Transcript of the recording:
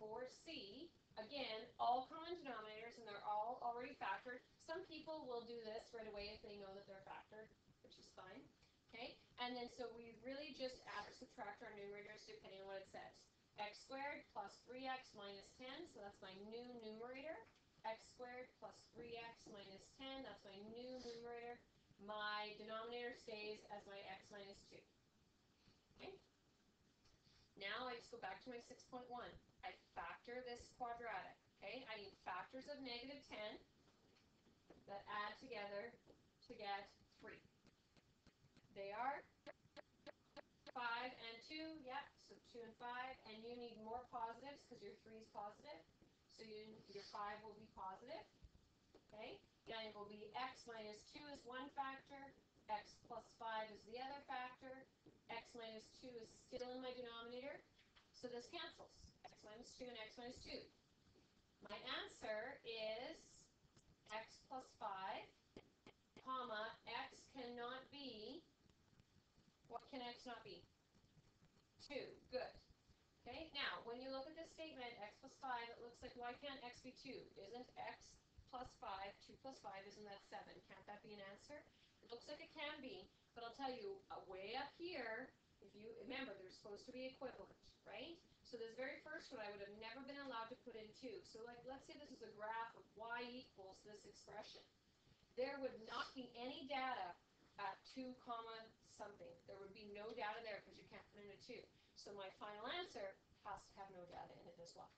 for C, again, all common denominators, and they're all already factored. Some people will do this right away if they know that they're factored, which is fine. Okay, and then so we really just add or subtract our numerators depending on what it says. x squared plus 3x minus 10, so that's my new numerator. x squared plus 3x minus 10, that's my new numerator. My denominator stays as my x minus 2. Okay? Now I just go back to my 6.1. I. Okay, I need factors of negative 10 that add together to get 3. They are 5 and 2, yeah, so 2 and 5, and you need more positives because your 3 is positive, so you, your 5 will be positive, okay? Then it will be x minus 2 is one factor, x plus 5 is the other factor, x minus 2 is still in my denominator, so this cancels, x minus 2 and x minus 2. My answer is x plus 5, comma, x cannot be what can x not be? 2. Good. Okay, now, when you look at this statement, x plus 5, it looks like, why can't x be 2? Isn't x plus 5, 2 plus 5, isn't that 7? Can't that be an answer? It looks like it can be, but I'll tell you, uh, way up here, if you remember, they're supposed to be equivalent, right? So this very I would have never been allowed to put in 2. So like, let's say this is a graph of y equals this expression. There would not be any data at 2 comma something. There would be no data there because you can't put in a 2. So my final answer has to have no data in it as well.